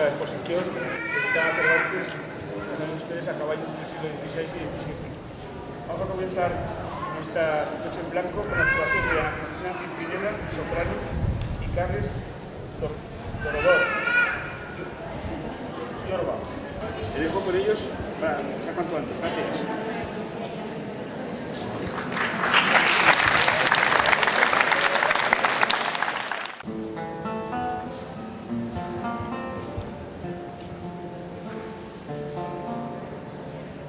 nuestra exposición dedicada a Cervantes, como ustedes, a caballo entre siglo XVI y XVII. Vamos a comenzar nuestra noche en blanco con la actuación de Cristina Pimpinela, soprano, y Carles Dorodor, Yorba. Le dejo con ellos para cuanto antes. Gracias.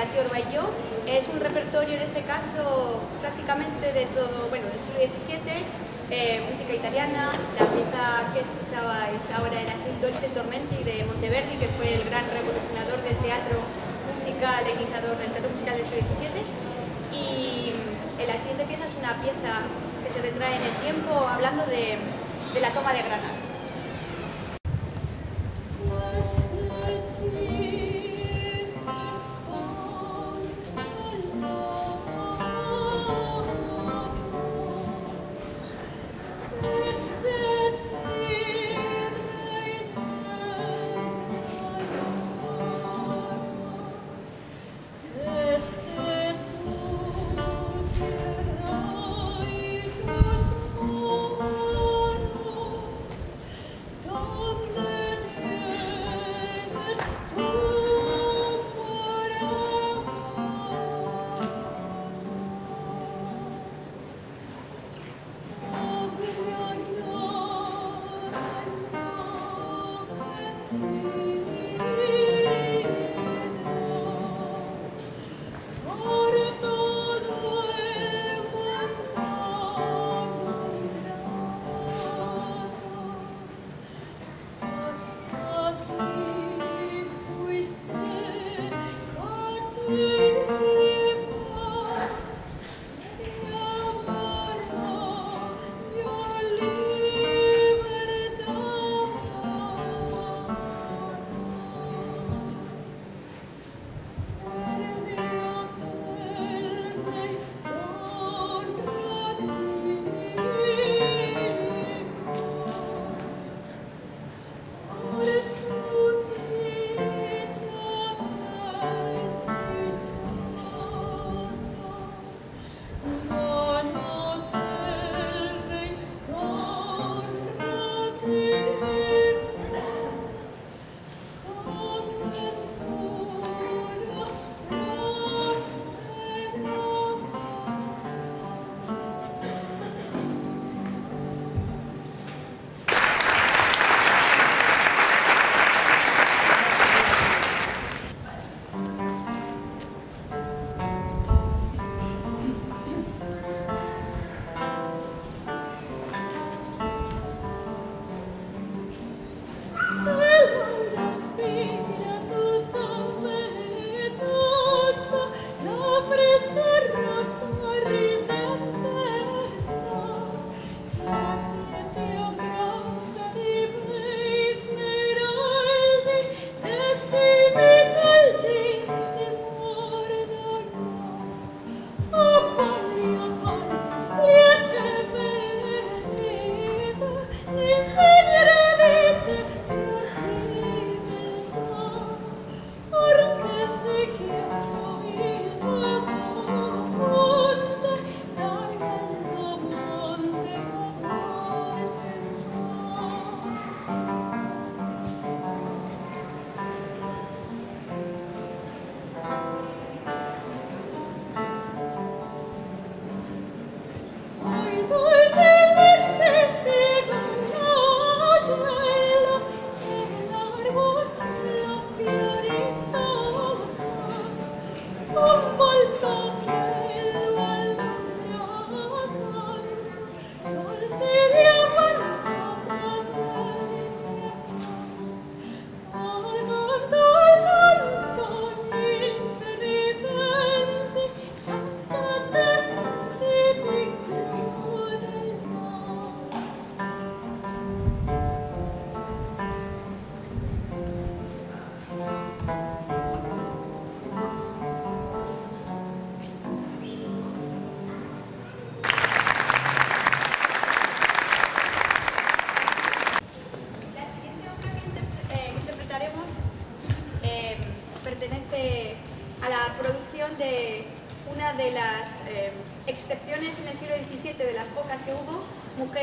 la Tío Bayo. Es un repertorio, en este caso, prácticamente de todo, bueno, del siglo XVII, eh, música italiana, la pieza que escuchabais ahora era Il Dolce Tormenti de Monteverdi, que fue el gran revolucionador del teatro musical, el iniciador del teatro musical del siglo XVII, y eh, la siguiente pieza es una pieza que se retrae en el tiempo hablando de, de la toma de Granada.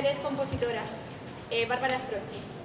Mujeres compositoras, eh, Bárbara Strozzi.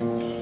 了。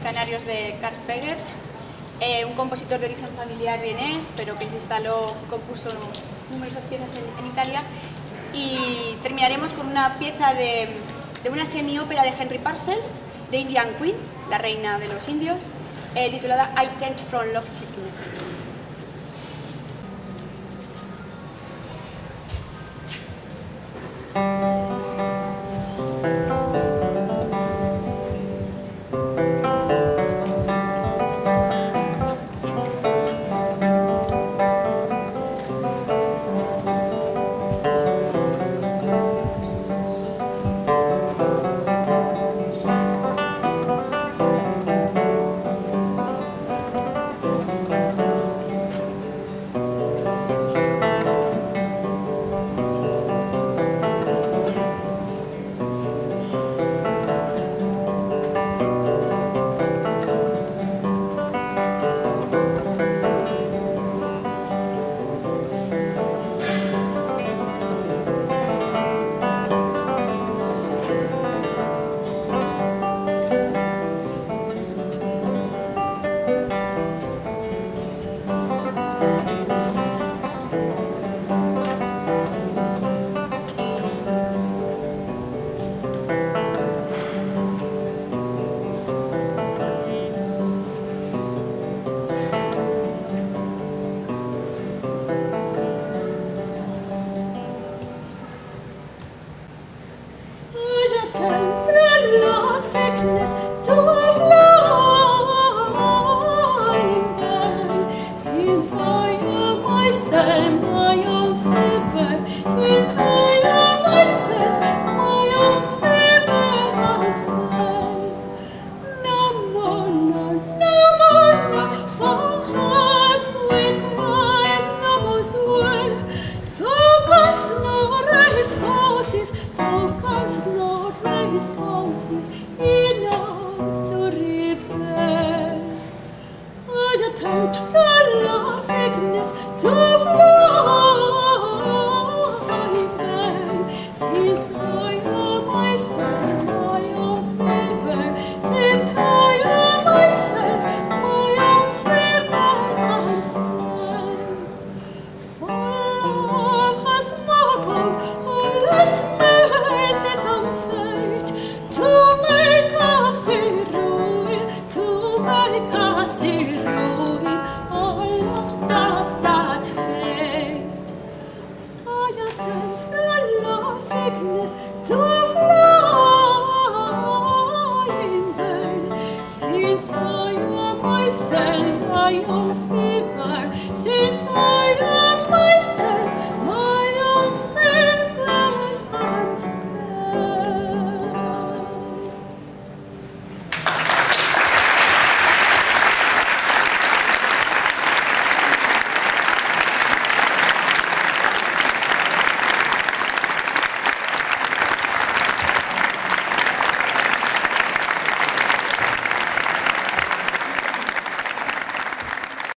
Canarios de Kurt Beger, eh, un compositor de origen familiar vienés, pero que se instaló, compuso numerosas piezas en, Italia. Y terminaremos con una pieza de, de una semi-ópera de Henry Parcel, de Indian Queen, la reina de los indios, eh, titulada I Tent from Love Sickness. I am